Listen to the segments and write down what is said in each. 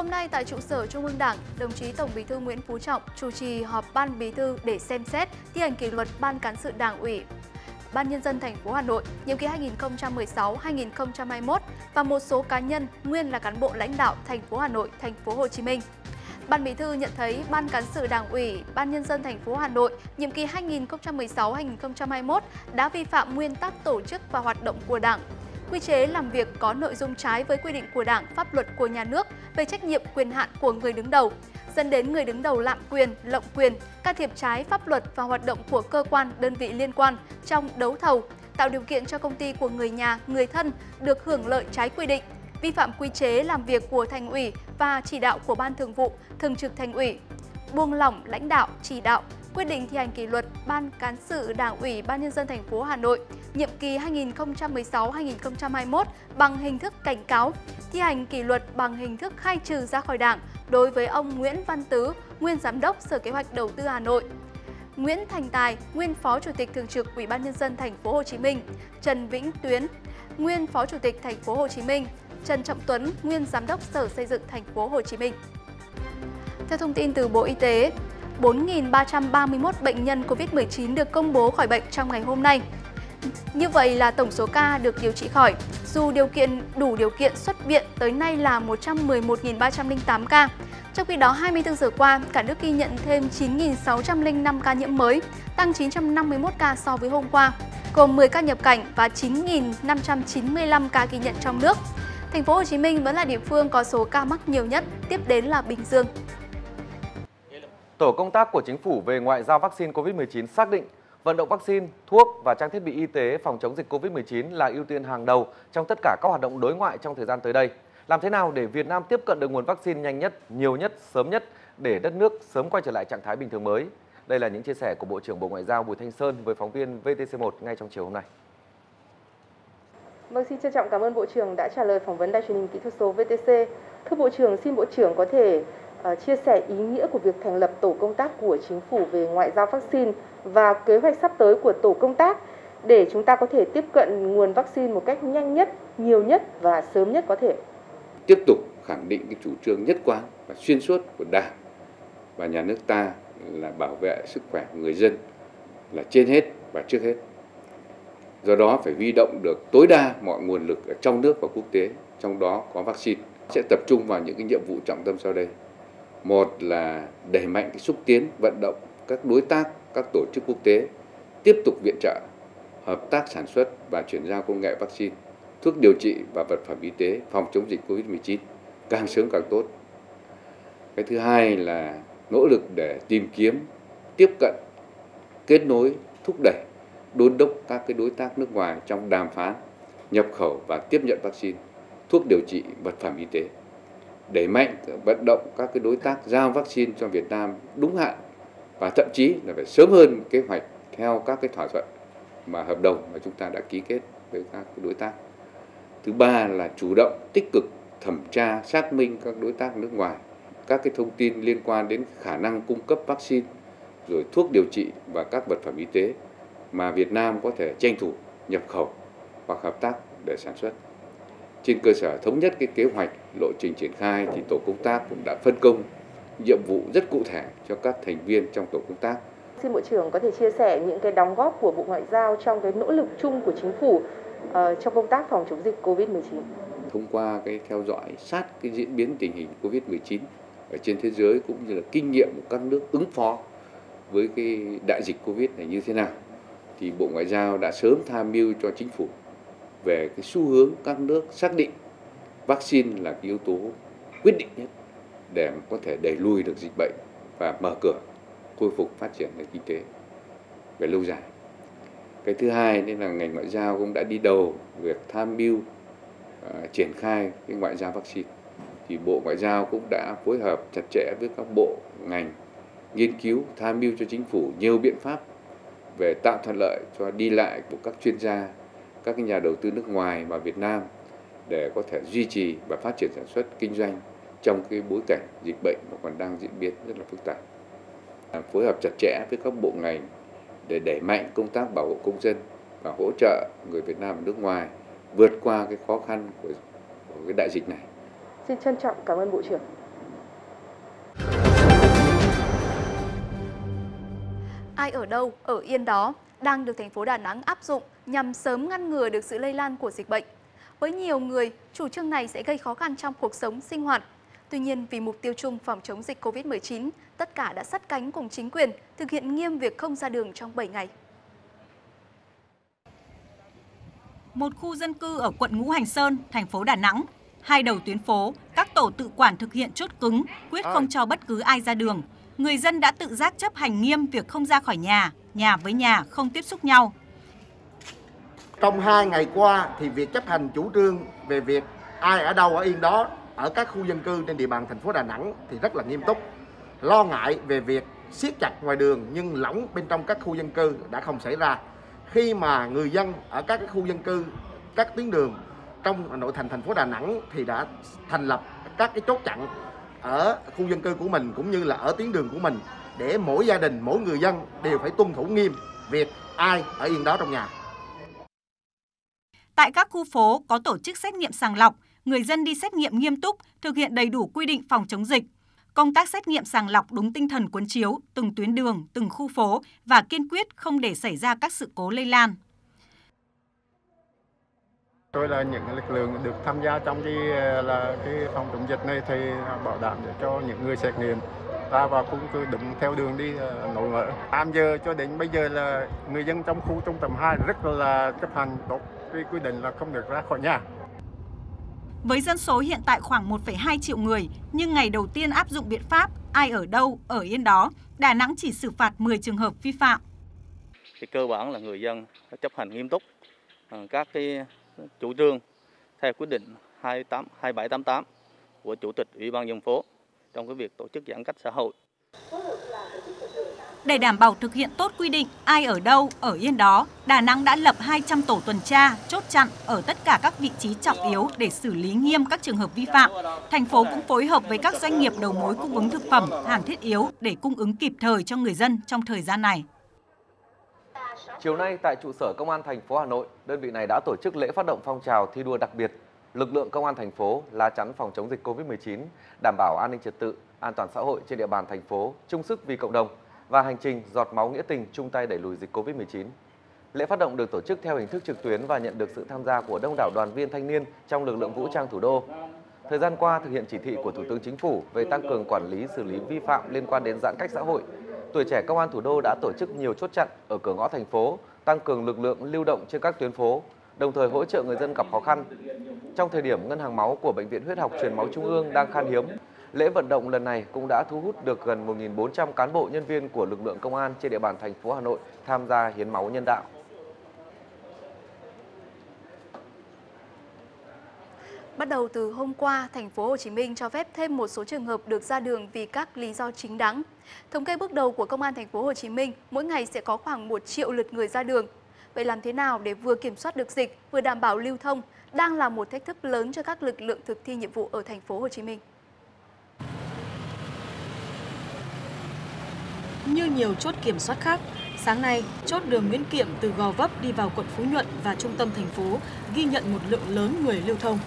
Hôm nay tại trụ sở Trung ương Đảng, đồng chí Tổng Bí thư Nguyễn Phú Trọng chủ trì họp Ban Bí thư để xem xét thi hành kỷ luật Ban cán sự Đảng ủy Ban nhân dân thành phố Hà Nội nhiệm kỳ 2016-2021 và một số cá nhân nguyên là cán bộ lãnh đạo thành phố Hà Nội, thành phố Hồ Chí Minh. Ban Bí thư nhận thấy Ban cán sự Đảng ủy, Ban nhân dân thành phố Hà Nội nhiệm kỳ 2016-2021 đã vi phạm nguyên tắc tổ chức và hoạt động của Đảng, quy chế làm việc có nội dung trái với quy định của Đảng, pháp luật của nhà nước về trách nhiệm quyền hạn của người đứng đầu, dẫn đến người đứng đầu lạm quyền, lộng quyền, can thiệp trái pháp luật và hoạt động của cơ quan, đơn vị liên quan trong đấu thầu, tạo điều kiện cho công ty của người nhà, người thân được hưởng lợi trái quy định, vi phạm quy chế làm việc của thành ủy và chỉ đạo của Ban Thường vụ, Thường trực Thành ủy, buông lỏng lãnh đạo, chỉ đạo, quyết định thi hành kỷ luật Ban cán sự Đảng ủy Ban nhân dân thành phố Hà Nội nhiệm kỳ 2016-2021 bằng hình thức cảnh cáo, thi hành kỷ luật bằng hình thức khai trừ ra khỏi Đảng đối với ông Nguyễn Văn Tứ, nguyên giám đốc Sở Kế hoạch Đầu tư Hà Nội. Nguyễn Thành Tài, nguyên Phó Chủ tịch thường trực Ủy ban nhân dân thành phố Hồ Chí Minh, Trần Vĩnh Tuyến, nguyên Phó Chủ tịch thành phố Hồ Chí Minh, Trần Trọng Tuấn, nguyên Giám đốc Sở Xây dựng thành phố Hồ Chí Minh. Theo thông tin từ Bộ Y tế, 4.331 bệnh nhân COVID-19 được công bố khỏi bệnh trong ngày hôm nay. Như vậy là tổng số ca được điều trị khỏi, dù điều kiện đủ điều kiện xuất viện tới nay là 111.308 ca. Trong khi đó, 24 giờ qua, cả nước ghi nhận thêm 9.605 ca nhiễm mới, tăng 951 ca so với hôm qua, gồm 10 ca nhập cảnh và 9.595 ca ghi nhận trong nước. Thành phố Hồ Chí Minh vẫn là địa phương có số ca mắc nhiều nhất, tiếp đến là Bình Dương. Tổ công tác của chính phủ về ngoại giao vaccine COVID-19 xác định vận động vaccine, thuốc và trang thiết bị y tế phòng chống dịch COVID-19 là ưu tiên hàng đầu trong tất cả các hoạt động đối ngoại trong thời gian tới đây. Làm thế nào để Việt Nam tiếp cận được nguồn vaccine nhanh nhất, nhiều nhất, sớm nhất để đất nước sớm quay trở lại trạng thái bình thường mới? Đây là những chia sẻ của Bộ trưởng Bộ Ngoại giao Bùi Thanh Sơn với phóng viên VTC1 ngay trong chiều hôm nay. Vâng, xin trân trọng cảm ơn Bộ trưởng đã trả lời phỏng vấn đài truyền hình kỹ thuật số VTC. Thưa Bộ trưởng, xin Bộ trưởng có thể Ờ, chia sẻ ý nghĩa của việc thành lập tổ công tác của chính phủ về ngoại giao vaccine và kế hoạch sắp tới của tổ công tác để chúng ta có thể tiếp cận nguồn vaccine một cách nhanh nhất, nhiều nhất và sớm nhất có thể. Tiếp tục khẳng định cái chủ trương nhất quán và xuyên suốt của Đảng và nhà nước ta là bảo vệ sức khỏe của người dân là trên hết và trước hết. Do đó phải huy động được tối đa mọi nguồn lực ở trong nước và quốc tế, trong đó có vaccine. Sẽ tập trung vào những cái nhiệm vụ trọng tâm sau đây. Một là đẩy mạnh cái xúc tiến vận động các đối tác, các tổ chức quốc tế tiếp tục viện trợ, hợp tác sản xuất và chuyển giao công nghệ vaccine, thuốc điều trị và vật phẩm y tế phòng chống dịch COVID-19 càng sớm càng tốt. Cái thứ hai là nỗ lực để tìm kiếm, tiếp cận, kết nối, thúc đẩy, đôn đốc các cái đối tác nước ngoài trong đàm phán, nhập khẩu và tiếp nhận vaccine, thuốc điều trị, vật phẩm y tế. Đẩy mạnh, vận động các cái đối tác giao vaccine cho Việt Nam đúng hạn và thậm chí là phải sớm hơn kế hoạch theo các cái thỏa thuận mà hợp đồng mà chúng ta đã ký kết với các cái đối tác. Thứ ba là chủ động, tích cực thẩm tra, xác minh các đối tác nước ngoài, các cái thông tin liên quan đến khả năng cung cấp vaccine, rồi thuốc điều trị và các vật phẩm y tế mà Việt Nam có thể tranh thủ nhập khẩu hoặc hợp tác để sản xuất. Trên cơ sở thống nhất cái kế hoạch lộ trình triển khai thì tổ công tác cũng đã phân công nhiệm vụ rất cụ thể cho các thành viên trong tổ công tác. Xin Bộ trưởng có thể chia sẻ những cái đóng góp của Bộ Ngoại giao trong cái nỗ lực chung của chính phủ uh, trong công tác phòng chống dịch COVID-19. Thông qua cái theo dõi sát cái diễn biến tình hình COVID-19 ở trên thế giới cũng như là kinh nghiệm của các nước ứng phó với cái đại dịch Covid này như thế nào thì Bộ Ngoại giao đã sớm tham mưu cho chính phủ về cái xu hướng các nước xác định vaccine là cái yếu tố quyết định nhất để có thể đẩy lùi được dịch bệnh và mở cửa khôi phục phát triển nền kinh tế về lâu dài. Cái thứ hai nên là ngành ngoại giao cũng đã đi đầu việc tham mưu uh, triển khai cái ngoại giao vaccine thì Bộ Ngoại giao cũng đã phối hợp chặt chẽ với các bộ ngành nghiên cứu tham mưu cho chính phủ nhiều biện pháp về tạo thuận lợi cho đi lại của các chuyên gia, các nhà đầu tư nước ngoài và Việt Nam để có thể duy trì và phát triển sản xuất kinh doanh trong cái bối cảnh dịch bệnh mà còn đang diễn biến rất là phức tạp. À, phối hợp chặt chẽ với các bộ ngành để đẩy mạnh công tác bảo hộ công dân và hỗ trợ người Việt Nam ở nước ngoài vượt qua cái khó khăn của, của cái đại dịch này. Xin trân trọng cảm ơn Bộ trưởng. Ai ở đâu, ở yên đó đang được thành phố Đà Nẵng áp dụng nhằm sớm ngăn ngừa được sự lây lan của dịch bệnh. Với nhiều người, chủ trương này sẽ gây khó khăn trong cuộc sống sinh hoạt. Tuy nhiên, vì mục tiêu chung phòng chống dịch COVID-19, tất cả đã sắt cánh cùng chính quyền thực hiện nghiêm việc không ra đường trong 7 ngày. Một khu dân cư ở quận Ngũ Hành Sơn, thành phố Đà Nẵng, hai đầu tuyến phố, các tổ tự quản thực hiện chốt cứng, quyết không cho bất cứ ai ra đường. Người dân đã tự giác chấp hành nghiêm việc không ra khỏi nhà, nhà với nhà không tiếp xúc nhau. Trong hai ngày qua thì việc chấp hành chủ trương về việc ai ở đâu ở yên đó ở các khu dân cư trên địa bàn thành phố Đà Nẵng thì rất là nghiêm túc. Lo ngại về việc siết chặt ngoài đường nhưng lỏng bên trong các khu dân cư đã không xảy ra. Khi mà người dân ở các khu dân cư, các tuyến đường trong nội thành thành phố Đà Nẵng thì đã thành lập các cái chốt chặn ở khu dân cư của mình cũng như là ở tuyến đường của mình để mỗi gia đình, mỗi người dân đều phải tuân thủ nghiêm việc ai ở yên đó trong nhà. Tại các khu phố có tổ chức xét nghiệm sàng lọc, người dân đi xét nghiệm nghiêm túc, thực hiện đầy đủ quy định phòng chống dịch. Công tác xét nghiệm sàng lọc đúng tinh thần cuốn chiếu, từng tuyến đường, từng khu phố và kiên quyết không để xảy ra các sự cố lây lan. Tôi là những lực lượng được tham gia trong cái là cái phòng chống dịch này thì bảo đảm để cho những người xét nghiệm ra vào khu cư đúng theo đường đi ờ, nội mở. Am giờ cho đến bây giờ là người dân trong khu trung tâm 2 rất là chấp hành tốt cái quy định là không được ra khỏi nhà. Với dân số hiện tại khoảng 1,2 triệu người, nhưng ngày đầu tiên áp dụng biện pháp ai ở đâu, ở yên đó, Đà Nẵng chỉ xử phạt 10 trường hợp vi phạm. Thì cơ bản là người dân chấp hành nghiêm túc ờ, các cái chủ trương theo quyết định 28 2788 của Chủ tịch Ủy ban dân phố trong cái việc tổ chức giãn cách xã hội. Để đảm bảo thực hiện tốt quy định ai ở đâu, ở yên đó, Đà Nẵng đã lập 200 tổ tuần tra, chốt chặn ở tất cả các vị trí trọng yếu để xử lý nghiêm các trường hợp vi phạm. Thành phố cũng phối hợp với các doanh nghiệp đầu mối cung ứng thực phẩm, hàng thiết yếu để cung ứng kịp thời cho người dân trong thời gian này. Chiều nay tại trụ sở Công an thành phố Hà Nội, đơn vị này đã tổ chức lễ phát động phong trào thi đua đặc biệt lực lượng công an thành phố lá chắn phòng chống dịch Covid-19, đảm bảo an ninh trật tự, an toàn xã hội trên địa bàn thành phố, chung sức vì cộng đồng và hành trình giọt máu nghĩa tình chung tay đẩy lùi dịch Covid-19. Lễ phát động được tổ chức theo hình thức trực tuyến và nhận được sự tham gia của đông đảo đoàn viên thanh niên trong lực lượng vũ trang thủ đô. Thời gian qua thực hiện chỉ thị của Thủ tướng Chính phủ về tăng cường quản lý xử lý vi phạm liên quan đến giãn cách xã hội, tuổi trẻ công an thủ đô đã tổ chức nhiều chốt chặn ở cửa ngõ thành phố, tăng cường lực lượng lưu động trên các tuyến phố, đồng thời hỗ trợ người dân gặp khó khăn. Trong thời điểm ngân hàng máu của Bệnh viện Huyết học Truyền máu Trung ương đang khan hiếm, lễ vận động lần này cũng đã thu hút được gần 1.400 cán bộ nhân viên của lực lượng công an trên địa bàn thành phố Hà Nội tham gia hiến máu nhân đạo. Bắt đầu từ hôm qua, thành phố Hồ Chí Minh cho phép thêm một số trường hợp được ra đường vì các lý do chính đáng. Thống kê bước đầu của Công an thành phố Hồ Chí Minh, mỗi ngày sẽ có khoảng 1 triệu lượt người ra đường. Vậy làm thế nào để vừa kiểm soát được dịch, vừa đảm bảo lưu thông đang là một thách thức lớn cho các lực lượng thực thi nhiệm vụ ở thành phố Hồ Chí Minh. Như nhiều chốt kiểm soát khác, sáng nay, chốt đường Nguyễn Kiệm từ Gò Vấp đi vào quận Phú Nhuận và trung tâm thành phố ghi nhận một lượng lớn người lưu thông.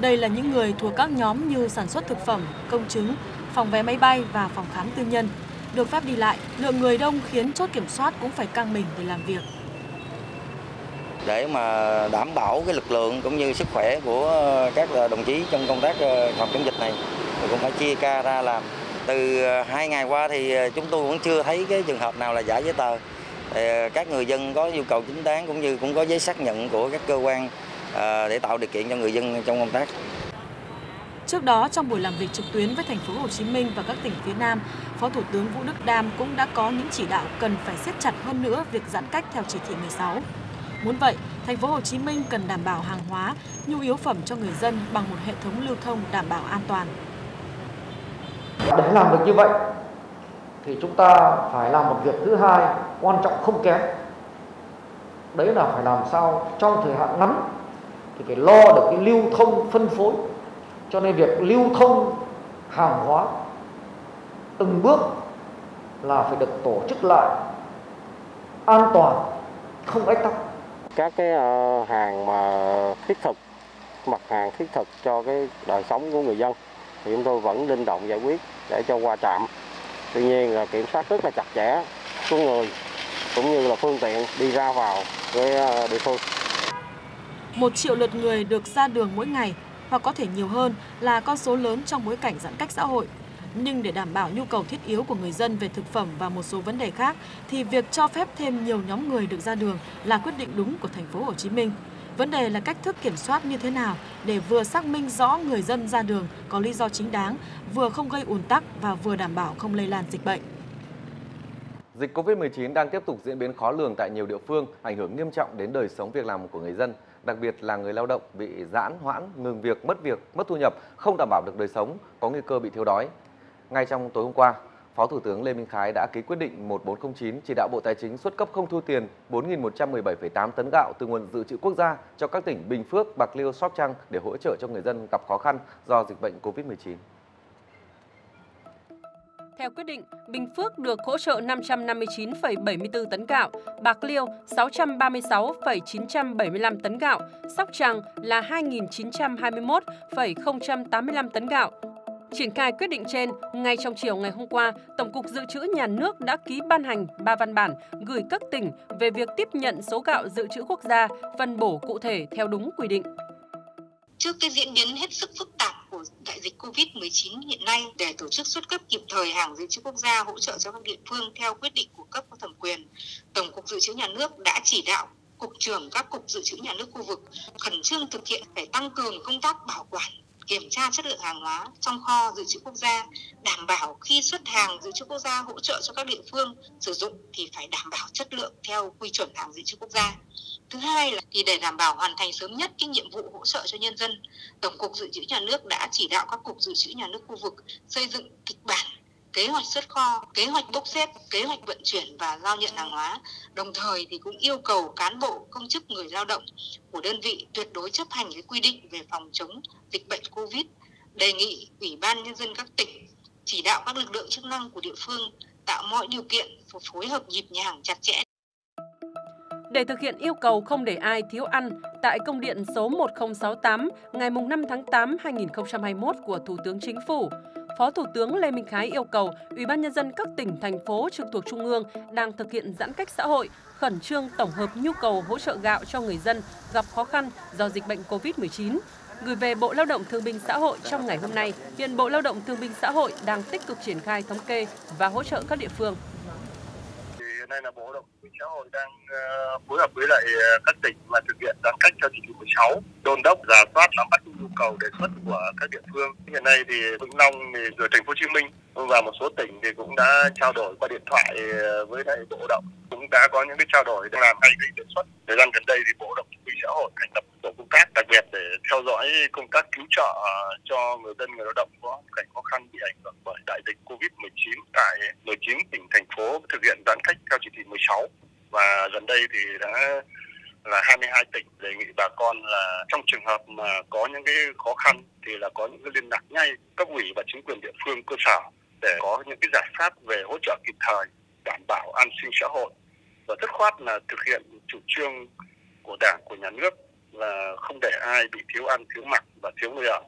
Đây là những người thuộc các nhóm như sản xuất thực phẩm, công chứng, phòng vé máy bay và phòng khám tư nhân. Được phép đi lại, lượng người đông khiến chốt kiểm soát cũng phải căng mình để làm việc. Để mà đảm bảo cái lực lượng cũng như sức khỏe của ờ, các ờ, đồng chí trong công tác ờ, phòng chống dịch này thì cũng phải chia ca ra làm. Từ hai ngày qua thì chúng tôi vẫn chưa thấy cái trường hợp nào là giả giấy tờ. Các người dân có nhu cầu chính đáng cũng như cũng có giấy xác nhận của các cơ quan để tạo điều kiện cho người dân trong công tác. Trước đó, trong buổi làm việc trực tuyến với thành phố Hồ Chí Minh và các tỉnh phía Nam, Phó Thủ tướng Vũ Đức Đam cũng đã có những chỉ đạo cần phải siết chặt hơn nữa việc giãn cách theo chỉ thị 16. Muốn vậy, thành phố Hồ Chí Minh cần đảm bảo hàng hóa, nhu yếu phẩm cho người dân bằng một hệ thống lưu thông đảm bảo an toàn. Để làm được như vậy thì chúng ta phải làm một việc thứ hai quan trọng không kém. Đấy là phải làm sao trong thời hạn ngắn thì phải lo được cái lưu thông phân phối. Cho nên việc lưu thông hàng hóa từng bước là phải được tổ chức lại an toàn, không ách tắc các cái ờ, hàng mà thiết thực mặt hàng thiết thực cho cái đời sống của người dân thì chúng tôi vẫn linh động giải quyết để cho qua trạm tuy nhiên là kiểm soát rất là chặt chẽ của người cũng như là phương tiện đi ra vào với địa phương. Một triệu lượt người được ra đường mỗi ngày hoặc có thể nhiều hơn là con số lớn trong bối cảnh giãn cách xã hội. Nhưng để đảm bảo nhu cầu thiết yếu của người dân về thực phẩm và một số vấn đề khác thì việc cho phép thêm nhiều nhóm người được ra đường là quyết định đúng của thành phố Hồ Chí Minh. Vấn đề là cách thức kiểm soát như thế nào để vừa xác minh rõ người dân ra đường có lý do chính đáng, vừa không gây ùn tắc và vừa đảm bảo không lây lan dịch bệnh. Dịch COVID-19 đang tiếp tục diễn biến khó lường tại nhiều địa phương, ảnh hưởng nghiêm trọng đến đời sống việc làm của người dân, đặc biệt là người lao động bị giãn hoãn, ngừng việc, mất việc, mất thu nhập, không đảm bảo được đời sống, có nguy cơ bị thiếu đói. Ngay trong tối hôm qua, Phó Thủ tướng Lê Minh Khái đã ký quyết định 1409 chỉ đạo Bộ Tài chính xuất cấp không thu tiền 4.117,8 tấn gạo từ nguồn dự trữ quốc gia cho các tỉnh Bình Phước, Bạc Liêu, Sóc Trăng để hỗ trợ cho người dân gặp khó khăn do dịch bệnh COVID-19. Theo quyết định, Bình Phước được hỗ trợ 559,74 tấn gạo, Bạc Liêu 636,975 tấn gạo, Sóc Trăng là 2.921,085 tấn gạo, Triển khai quyết định trên, ngay trong chiều ngày hôm qua, Tổng cục Dự trữ Nhà nước đã ký ban hành ba văn bản gửi các tỉnh về việc tiếp nhận số gạo dự trữ quốc gia, phân bổ cụ thể theo đúng quy định. Trước cái diễn biến hết sức phức tạp đại dịch COVID-19 hiện nay để tổ chức xuất cấp kịp thời hàng dự trữ quốc gia hỗ trợ cho các địa phương theo quyết định của cấp có thẩm quyền, Tổng cục Dự trữ Nhà nước đã chỉ đạo cục trưởng các cục dự trữ nhà nước khu vực khẩn trương thực hiện phải tăng cường công tác bảo quản kiểm tra chất lượng hàng hóa trong kho dự trữ quốc gia đảm bảo khi xuất hàng dự trữ quốc gia hỗ trợ cho các địa phương sử dụng thì phải đảm bảo chất lượng theo quy chuẩn hàng dự trữ quốc gia thứ hai là thì để đảm bảo hoàn thành sớm nhất cái nhiệm vụ hỗ trợ cho nhân dân tổng cục dự trữ nhà nước đã chỉ đạo các cục dự trữ nhà nước khu vực xây dựng kịch bản kế hoạch xuất kho, kế hoạch bốc xếp, kế hoạch vận chuyển và giao nhận hàng hóa. Đồng thời thì cũng yêu cầu cán bộ, công chức, người lao động của đơn vị tuyệt đối chấp hành cái quy định về phòng chống dịch bệnh Covid. Đề nghị Ủy ban Nhân dân các tỉnh chỉ đạo các lực lượng chức năng của địa phương tạo mọi điều kiện phối hợp nhịp nhàng chặt chẽ để thực hiện yêu cầu không để ai thiếu ăn tại công điện số 1068 ngày 5 tháng 8 2021 của Thủ tướng Chính phủ, Phó Thủ tướng Lê Minh Khái yêu cầu Ủy ban nhân dân các tỉnh thành phố trực thuộc trung ương đang thực hiện giãn cách xã hội khẩn trương tổng hợp nhu cầu hỗ trợ gạo cho người dân gặp khó khăn do dịch bệnh COVID-19 gửi về Bộ Lao động Thương binh Xã hội trong ngày hôm nay. Hiện Bộ Lao động Thương binh Xã hội đang tích cực triển khai thống kê và hỗ trợ các địa phương hiện nay là Bộ Lao động Thương xã hội đang uh, phối hợp với lại ờ, các tỉnh mà thực hiện giãn cách theo chỉ thị 16, đôn đốc giả soát nắm bắt nhu cầu đề xuất của các địa phương. Hiện nay thì Vĩnh Long thì rồi thành phố Hồ Chí Minh và một số tỉnh thì cũng đã trao đổi qua điện thoại ờ, với lại Bộ Lao động cũng đã có những cái trao đổi để làm ngay cái đề xuất. Thời gian gần đây thì Bộ Lao động Thương xã hội thành lập tổ công tác đặc biệt để theo dõi công tác cứu trợ cho người dân người lao động có cảnh khó khăn bị ảnh hưởng dịch Covid-19 tại 19 tỉnh, thành phố thực hiện giãn cách theo chỉ thị 16 và gần đây thì đã là 22 tỉnh đề nghị bà con là trong trường hợp mà có những cái khó khăn thì là có những cái liên lạc ngay cấp ủy và chính quyền địa phương, cơ sở để có những cái giải pháp về hỗ trợ kịp thời, đảm bảo an sinh xã hội. Và dứt khoát là thực hiện chủ trương của đảng, của nhà nước là không để ai bị thiếu ăn, thiếu mặc và thiếu nơi ở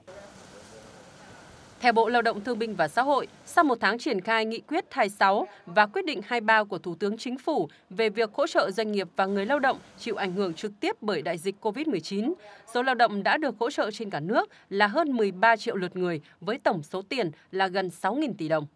theo Bộ Lao động Thương binh và Xã hội, sau một tháng triển khai nghị quyết 26 và quyết định 23 của Thủ tướng Chính phủ về việc hỗ trợ doanh nghiệp và người lao động chịu ảnh hưởng trực tiếp bởi đại dịch COVID-19, số lao động đã được hỗ trợ trên cả nước là hơn 13 triệu lượt người với tổng số tiền là gần 6.000 tỷ đồng.